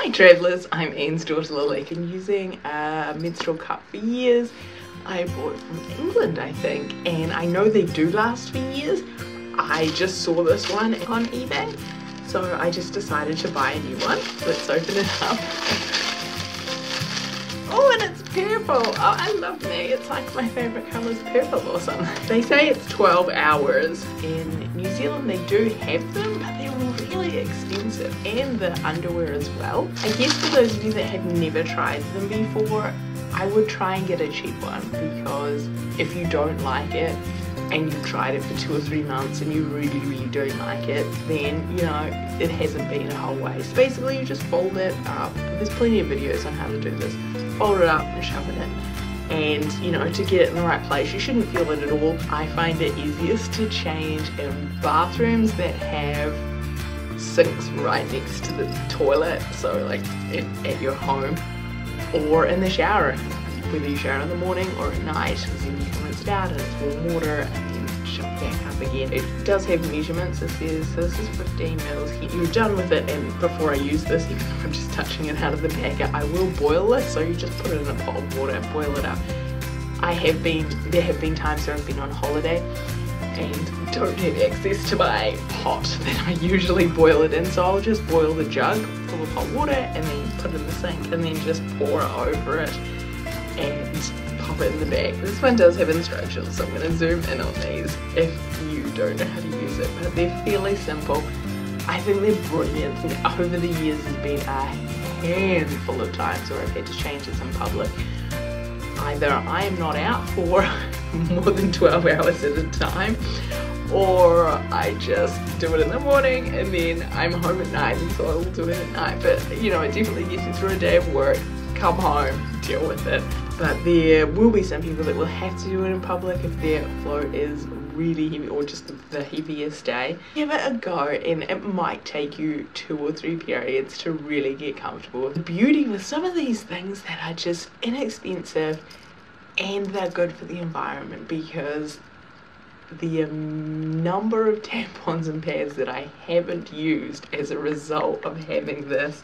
Hi travellers, I'm Anne's daughter Lily. I've using a menstrual cup for years. I bought it from England I think and I know they do last for years. I just saw this one on eBay so I just decided to buy a new one. Let's open it up. Oh, and it's purple. Oh, I love me. It's like my favorite color is purple or something. They say it's 12 hours. In New Zealand, they do have them, but they're really expensive. And the underwear as well. I guess for those of you that have never tried them before, I would try and get a cheap one because if you don't like it, and you've tried it for two or three months and you really really don't like it then you know it hasn't been a whole waste. Basically you just fold it up. There's plenty of videos on how to do this. Fold it up and shove it in. And you know to get it in the right place you shouldn't feel it at all. I find it easiest to change in bathrooms that have sinks right next to the toilet so like in, at your home or in the shower whether you shower in the morning or at night because then you can rinse it out and it's warm water and then shove back up again. It does have measurements. It says, so this is 15 mils. You're done with it and before I use this, even if I'm just touching it out of the packet, I will boil it. So you just put it in a pot of water and boil it up. I have been, there have been times where I've been on holiday and don't have access to my pot that I usually boil it in so I'll just boil the jug full of hot water and then put it in the sink and then just pour it over it and pop it in the bag. This one does have instructions, so I'm going to zoom in on these if you don't know how to use it, but they're fairly simple. I think they're brilliant. And over the years, there's been a handful of times where I've had to change this in public. Either I am not out for more than 12 hours at a time, or I just do it in the morning and then I'm home at night and so I will do it at night. But you know, it definitely gets you through a day of work, come home, deal with it but there will be some people that will have to do it in public if their float is really heavy or just the heaviest day. Give it a go and it might take you two or three periods to really get comfortable. The beauty with some of these things that are just inexpensive and they're good for the environment because the um, number of tampons and pads that I haven't used as a result of having this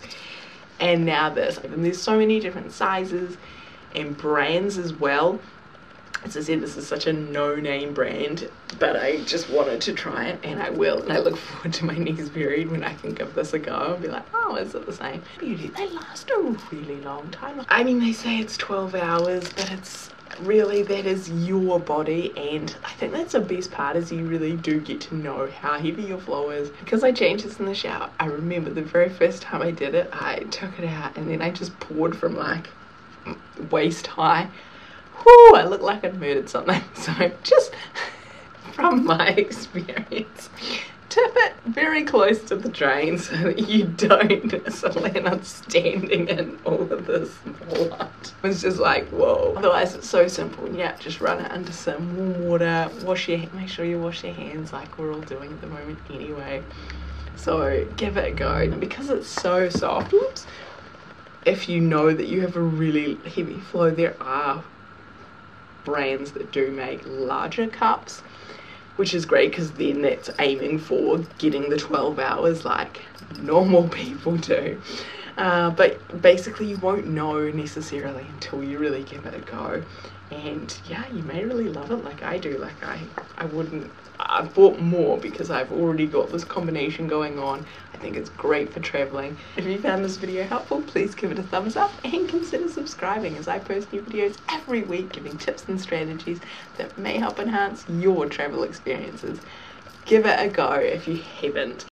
and now this. And there's so many different sizes and brands as well. As I said, this is such a no-name brand, but I just wanted to try it, and I will. And I look forward to my next period when I can give this a go and be like, oh, is it the same? Beauty, they last a really long time. I mean, they say it's 12 hours, but it's really that is your body and I think that's the best part is you really do get to know how heavy your flow is because I changed this in the shower I remember the very first time I did it I took it out and then I just poured from like waist high. Whoo, I look like I'd murdered something. So just from my experience, tip it very close to the drain so that you don't suddenly end up standing in all of this blood. It's just like, whoa. Otherwise, it's so simple. Yeah, just run it under some warm water. Wash your, make sure you wash your hands like we're all doing at the moment anyway. So give it a go. And because it's so soft, if you know that you have a really heavy flow, there are brands that do make larger cups, which is great because then that's aiming for getting the 12 hours like normal people do. Uh, but basically, you won't know necessarily until you really give it a go. And yeah, you may really love it like I do. Like I, I wouldn't I've bought more because I've already got this combination going on. I think it's great for traveling. If you found this video helpful, please give it a thumbs up and consider subscribing as I post new videos every week giving tips and strategies that may help enhance your travel experiences. Give it a go if you haven't.